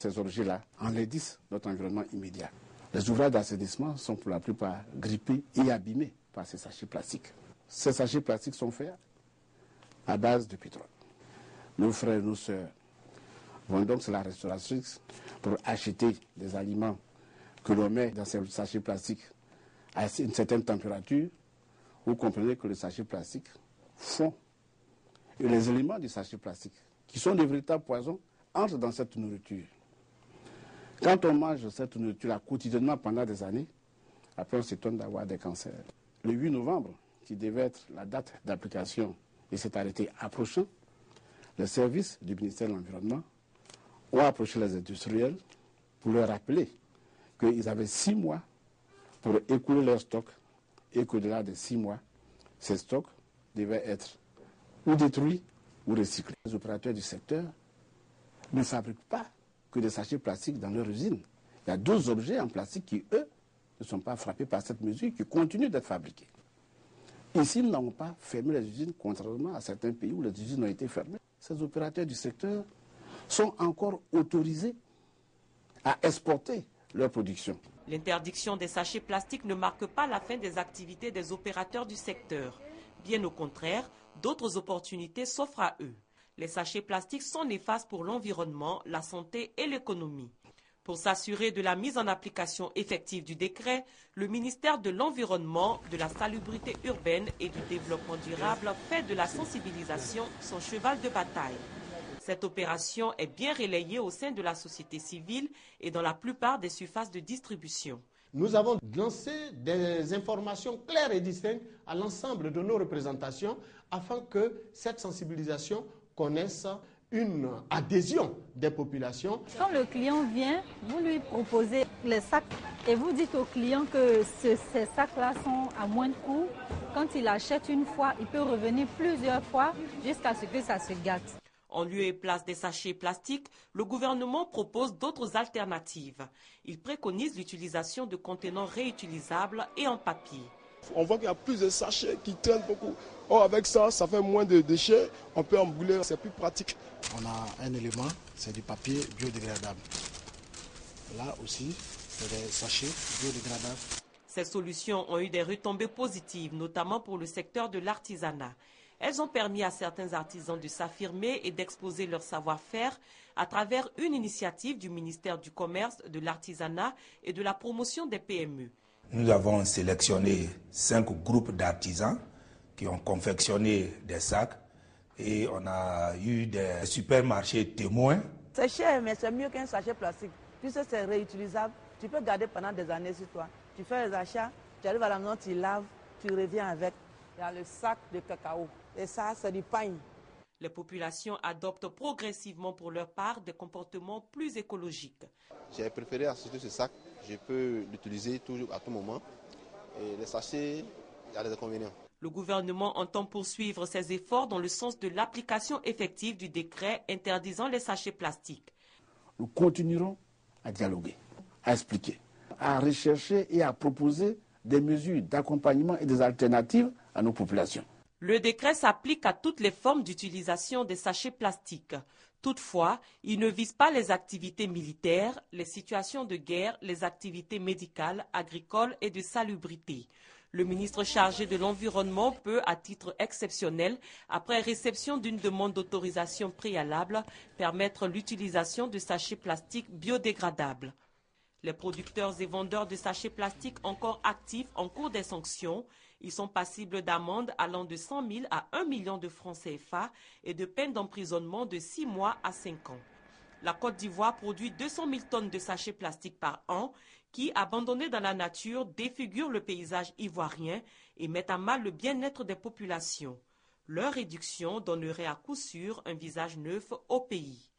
Ces objets-là enlaidissent notre environnement immédiat. Les ouvrages d'assainissement sont pour la plupart grippés et abîmés par ces sachets plastiques. Ces sachets plastiques sont faits à base de pétrole. Nos frères nos sœurs vont donc sur la restauratrice pour acheter des aliments que l'on met dans ces sachets plastiques à une certaine température. Vous comprenez que les sachets plastiques font. Et les éléments du sachet plastique, qui sont des véritables poisons, entrent dans cette nourriture. Quand on mange cette nourriture quotidiennement pendant des années, après on s'étonne d'avoir des cancers. Le 8 novembre, qui devait être la date d'application de cet arrêté approchant, les services du ministère de l'Environnement ont approché les industriels pour leur rappeler qu'ils avaient six mois pour écouler leurs stocks et qu'au-delà de six mois, ces stocks devaient être ou détruits ou recyclés. Les opérateurs du secteur ne fabriquent pas que des sachets plastiques dans leur usine. Il y a deux objets en plastique qui, eux, ne sont pas frappés par cette mesure, qui continuent d'être fabriqués. Ici, ils n'ont pas fermé les usines, contrairement à certains pays où les usines ont été fermées. Ces opérateurs du secteur sont encore autorisés à exporter leur production. L'interdiction des sachets plastiques ne marque pas la fin des activités des opérateurs du secteur. Bien au contraire, d'autres opportunités s'offrent à eux. Les sachets plastiques sont néfastes pour l'environnement, la santé et l'économie. Pour s'assurer de la mise en application effective du décret, le ministère de l'Environnement, de la Salubrité urbaine et du Développement durable fait de la sensibilisation son cheval de bataille. Cette opération est bien relayée au sein de la société civile et dans la plupart des surfaces de distribution. Nous avons lancé des informations claires et distinctes à l'ensemble de nos représentations afin que cette sensibilisation connaisse une adhésion des populations. Quand le client vient, vous lui proposez les sacs et vous dites au client que ces sacs-là sont à moins de coût. Quand il achète une fois, il peut revenir plusieurs fois jusqu'à ce que ça se gâte. En lieu et place des sachets plastiques, le gouvernement propose d'autres alternatives. Il préconise l'utilisation de contenants réutilisables et en papier. On voit qu'il y a plus de sachets qui traînent beaucoup. Or, avec ça, ça fait moins de déchets. On peut en brûler, c'est plus pratique. On a un élément, c'est du papier biodégradable. Là aussi, c'est des sachets biodégradables. Ces solutions ont eu des retombées positives, notamment pour le secteur de l'artisanat. Elles ont permis à certains artisans de s'affirmer et d'exposer leur savoir-faire à travers une initiative du ministère du Commerce, de l'Artisanat et de la promotion des PME. Nous avons sélectionné cinq groupes d'artisans qui ont confectionné des sacs et on a eu des supermarchés témoins. C'est cher, mais c'est mieux qu'un sachet plastique. Puisque c'est réutilisable, tu peux garder pendant des années sur toi. Tu fais les achats, tu arrives à la maison, tu laves, tu reviens avec. Il y a le sac de cacao. Et ça, c'est du pain. Les populations adoptent progressivement pour leur part des comportements plus écologiques. J'ai préféré acheter ce sac. Je peux l'utiliser toujours à tout moment. Et les sachets, il y a des inconvénients. Le gouvernement entend poursuivre ses efforts dans le sens de l'application effective du décret interdisant les sachets plastiques. Nous continuerons à dialoguer, à expliquer, à rechercher et à proposer des mesures d'accompagnement et des alternatives à nos populations. Le décret s'applique à toutes les formes d'utilisation des sachets plastiques. Toutefois, il ne vise pas les activités militaires, les situations de guerre, les activités médicales, agricoles et de salubrité. Le ministre chargé de l'Environnement peut, à titre exceptionnel, après réception d'une demande d'autorisation préalable, permettre l'utilisation de sachets plastiques biodégradables. Les producteurs et vendeurs de sachets plastiques encore actifs en cours des sanctions, ils sont passibles d'amendes allant de 100 000 à 1 million de francs CFA et de peine d'emprisonnement de 6 mois à 5 ans. La Côte d'Ivoire produit 200 000 tonnes de sachets plastiques par an qui, abandonnés dans la nature, défigurent le paysage ivoirien et mettent à mal le bien-être des populations. Leur réduction donnerait à coup sûr un visage neuf au pays.